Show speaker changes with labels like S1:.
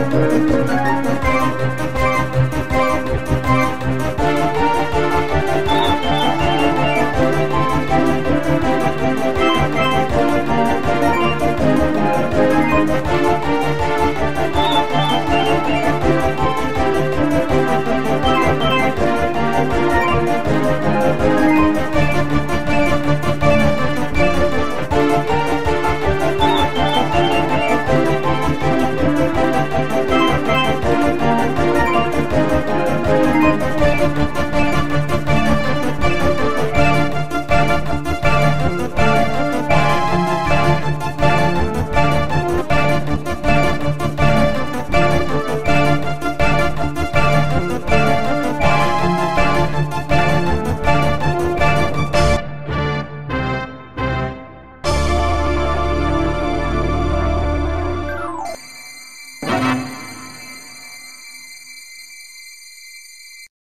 S1: Thank Thank you.